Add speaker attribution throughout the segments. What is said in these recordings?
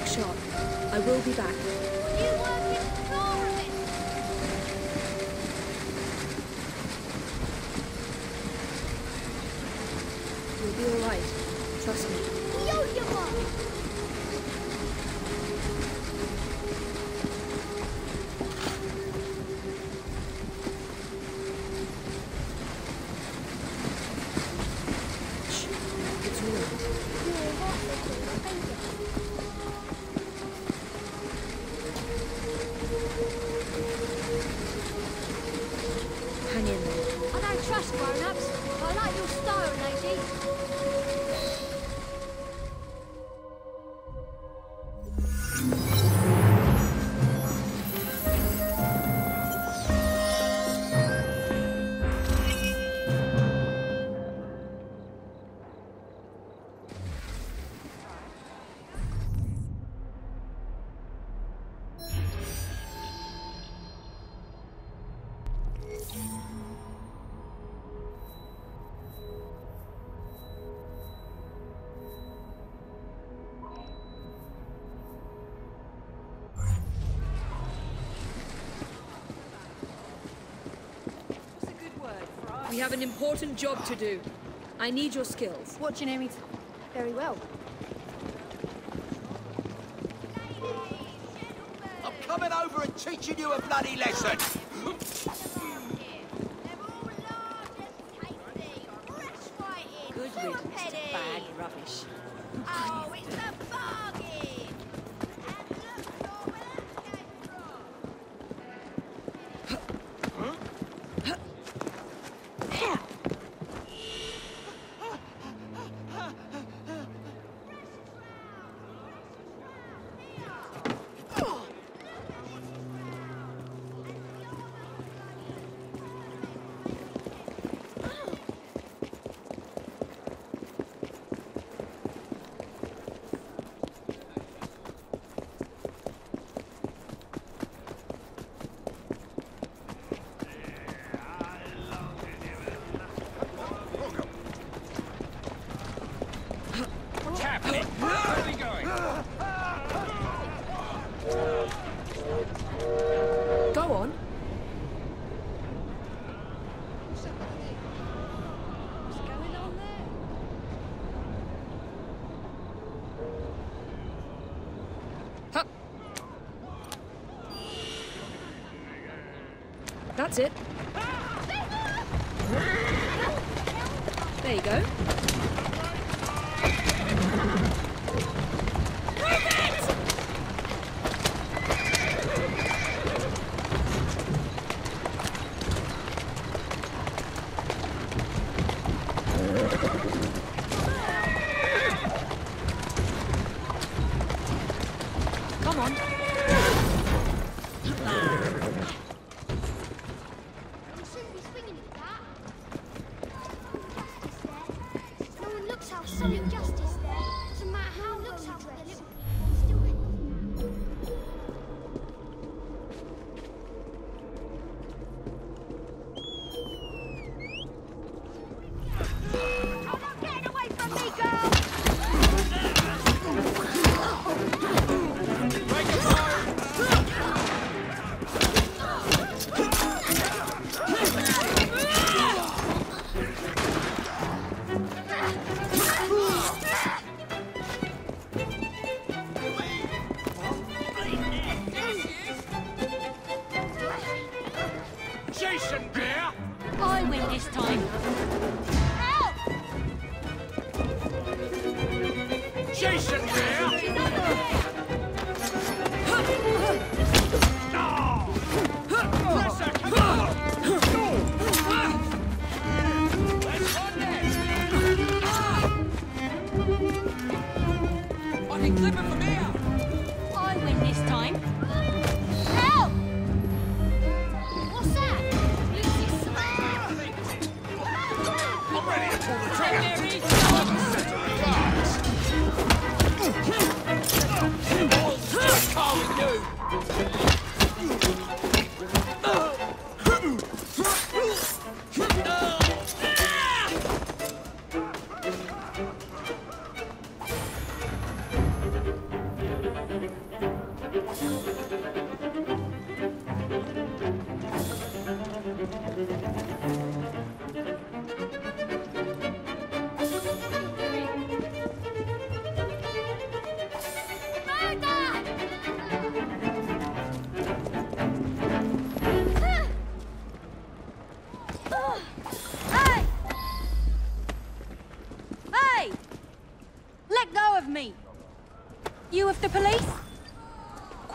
Speaker 1: Look sharp. I will be back.
Speaker 2: have an important job to do. I need your skills.
Speaker 3: Watching Amy very well.
Speaker 4: I'm coming over and teaching you a bloody lesson!
Speaker 1: Good riddance to bad rubbish.
Speaker 3: Oh,
Speaker 1: That's it. There you go.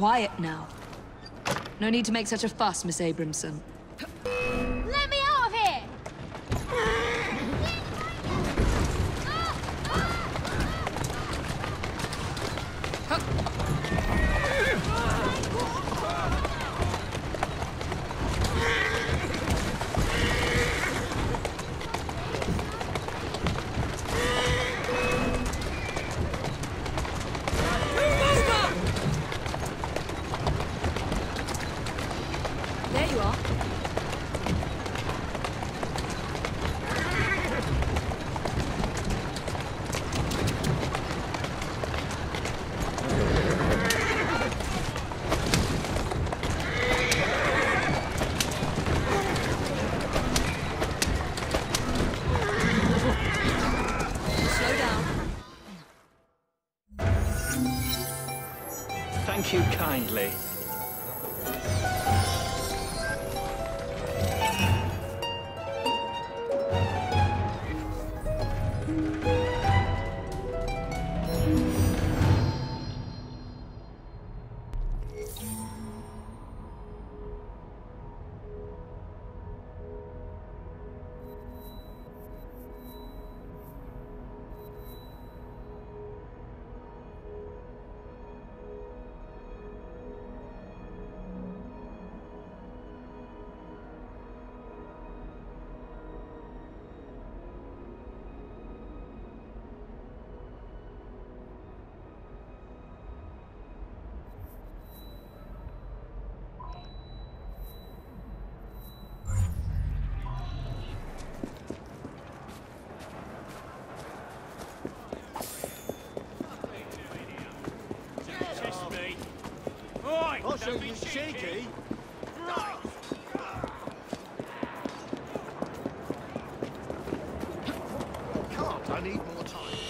Speaker 1: quiet now. No need to make such a fuss, Miss Abramson. you
Speaker 2: kindly.
Speaker 4: Don't be shaky.
Speaker 2: I can't. I need more time.